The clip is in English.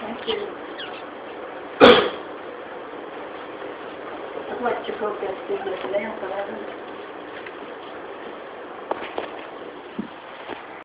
Thank you. I'd like to the lamp, but I haven't